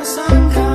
the sun comes.